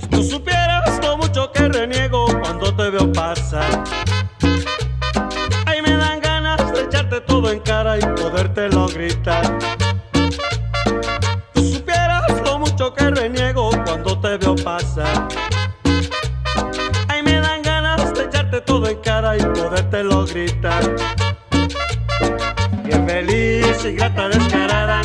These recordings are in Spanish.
Si tú supieras lo mucho que reniego cuando te veo pasar. Tú supieras lo mucho que reniego cuando te veo pasar. Ay, me dan ganas de echarte todo en cara y podértelo gritar. Bien feliz y grata descarada.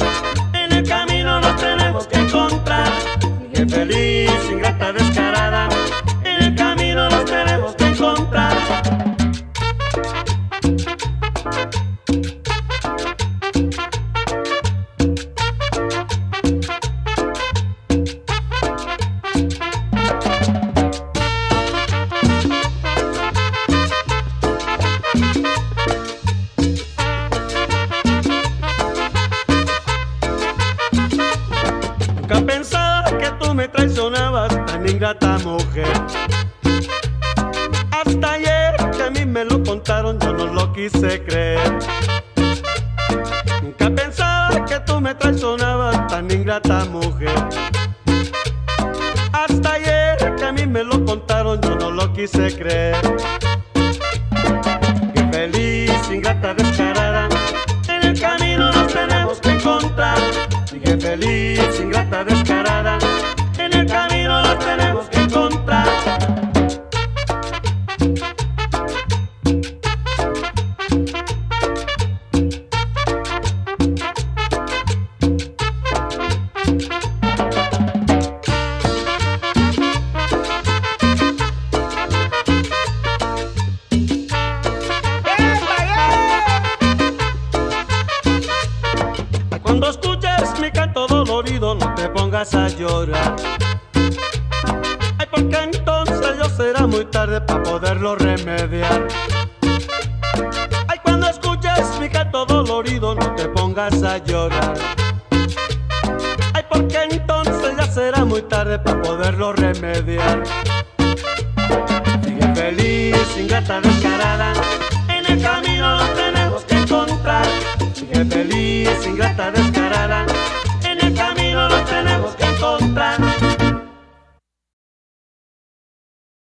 tú me traicionabas, tan ingrata mujer. Hasta ayer que a mí me lo contaron, yo no lo quise creer. Nunca pensaba que tú me traicionabas, tan ingrata mujer. Hasta ayer que a mí me lo contaron, yo no lo quise creer. Qué feliz, ingrata descarada, en el camino nos tenemos que encontrar. Qué feliz, ingrata descarada en el camino los tenemos. Cuando escuches mi canto dolorido, no te pongas a llorar. Ay, porque entonces ya será muy tarde para poderlo remediar. Ay, cuando escuches mi canto dolorido, no te pongas a llorar. Ay, porque entonces ya será muy tarde para poderlo remediar. Sigue feliz, sin descarada, en el camino lo tenemos que encontrar. Sigue feliz, sin descarada.